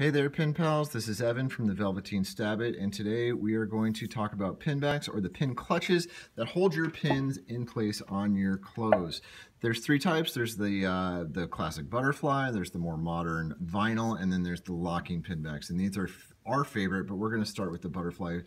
Hey there, pin pals. This is Evan from the Velveteen Stabit, and today we are going to talk about pin backs or the pin clutches that hold your pins in place on your clothes. There's three types. There's the uh, the classic butterfly, there's the more modern vinyl, and then there's the locking pin backs. And these are our favorite, but we're going to start with the butterfly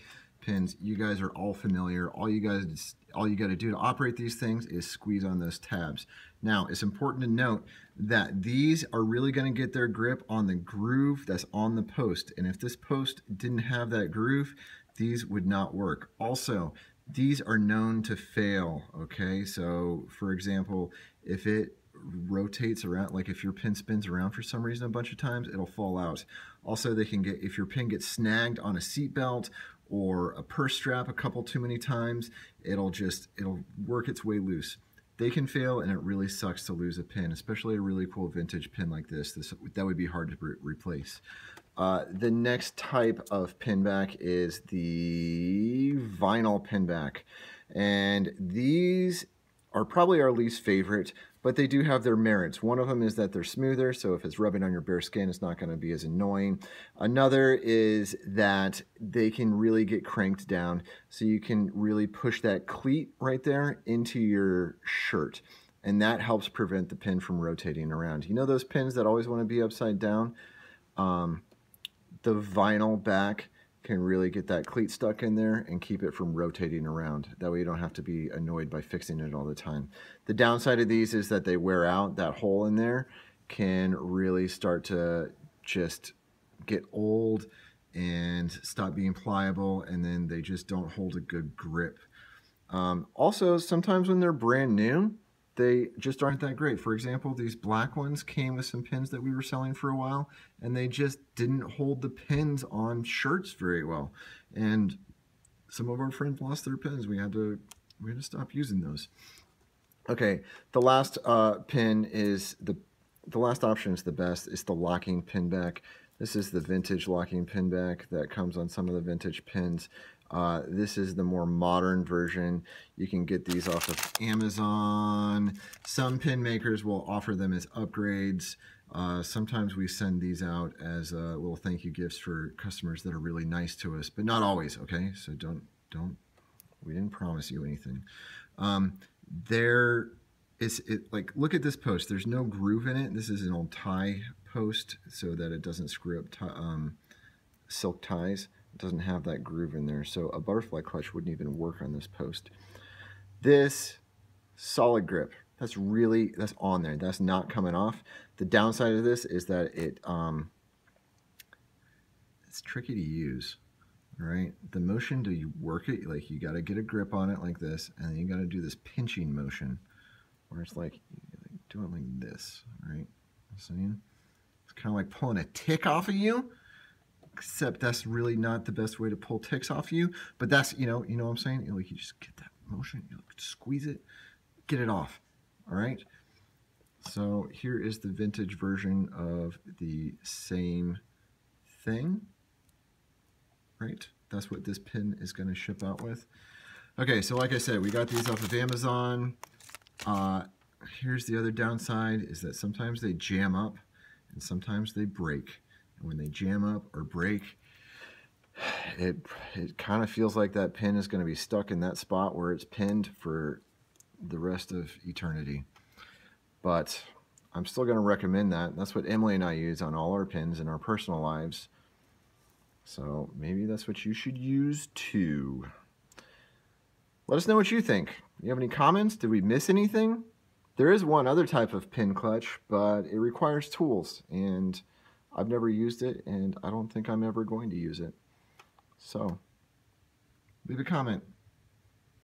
pins. You guys are all familiar. All you guys, all you got to do to operate these things is squeeze on those tabs. Now, it's important to note that these are really going to get their grip on the groove that's on the post. And if this post didn't have that groove, these would not work. Also, these are known to fail, okay? So, for example, if it rotates around, like if your pin spins around for some reason a bunch of times, it'll fall out. Also, they can get, if your pin gets snagged on a seat belt or a purse strap a couple too many times, it'll just, it'll work its way loose. They can fail and it really sucks to lose a pin, especially a really cool vintage pin like this. this that would be hard to re replace. Uh, the next type of pin back is the vinyl pin back. And these are probably our least favorite but they do have their merits. One of them is that they're smoother, so if it's rubbing on your bare skin, it's not going to be as annoying. Another is that they can really get cranked down, so you can really push that cleat right there into your shirt, and that helps prevent the pin from rotating around. You know those pins that always want to be upside down? Um, the vinyl back can really get that cleat stuck in there and keep it from rotating around. That way you don't have to be annoyed by fixing it all the time. The downside of these is that they wear out. That hole in there can really start to just get old and stop being pliable and then they just don't hold a good grip. Um, also, sometimes when they're brand new, they just aren't that great. For example, these black ones came with some pins that we were selling for a while, and they just didn't hold the pins on shirts very well. And some of our friends lost their pins. We had to we had to stop using those. Okay, the last uh, pin is the the last option is the best. It's the locking pin back. This is the vintage locking pin back that comes on some of the vintage pins. Uh, this is the more modern version. You can get these off of Amazon. Some pin makers will offer them as upgrades. Uh, sometimes we send these out as uh, little thank you gifts for customers that are really nice to us, but not always, okay? So don't, don't, we didn't promise you anything. Um, there is, it, like, look at this post. There's no groove in it. This is an old tie post so that it doesn't screw up um, silk ties. Doesn't have that groove in there, so a butterfly clutch wouldn't even work on this post. This solid grip, that's really, that's on there. That's not coming off. The downside of this is that it, um, it's tricky to use, right? The motion to work it, like you got to get a grip on it like this, and then you got to do this pinching motion, where it's like, doing like this, right? See? It's kind of like pulling a tick off of you except that's really not the best way to pull ticks off you. But that's, you know, you know what I'm saying? You know, you just get that motion, you know, squeeze it, get it off. All right. So here is the vintage version of the same thing, right? That's what this pin is going to ship out with. Okay, so like I said, we got these off of Amazon. Uh, here's the other downside is that sometimes they jam up and sometimes they break. When they jam up or break, it, it kind of feels like that pin is going to be stuck in that spot where it's pinned for the rest of eternity. But I'm still going to recommend that. That's what Emily and I use on all our pins in our personal lives. So maybe that's what you should use too. Let us know what you think. You have any comments? Did we miss anything? There is one other type of pin clutch, but it requires tools and I've never used it, and I don't think I'm ever going to use it. So, leave a comment.